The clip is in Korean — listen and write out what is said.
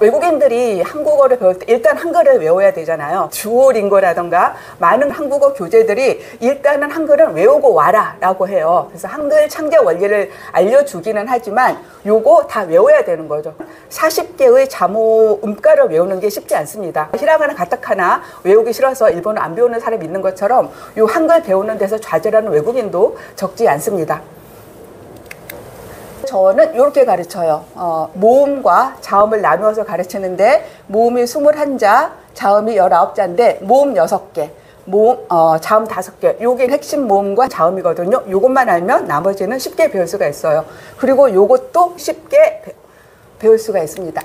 외국인들이 한국어를 배울 때 일단 한글을 외워야 되잖아요. 주어링고라던가 많은 한국어 교재들이 일단은 한글을 외우고 와라 라고 해요. 그래서 한글 창제 원리를 알려주기는 하지만 요거 다 외워야 되는 거죠. 40개의 자모 음가를 외우는 게 쉽지 않습니다. 히라가나 가타카나 외우기 싫어서 일본어 안 배우는 사람이 있는 것처럼 요 한글 배우는 데서 좌절하는 외국인도 적지 않습니다. 저는 이렇게 가르쳐요. 어, 모음과 자음을 나누어서 가르치는데 모음이 21자, 자음이 19자인데 모음 6개. 모음, 어, 자음 5개. 요게 핵심 모음과 자음이거든요. 요것만 알면 나머지는 쉽게 배울 수가 있어요. 그리고 요것도 쉽게 배- 배울 수가 있습니다.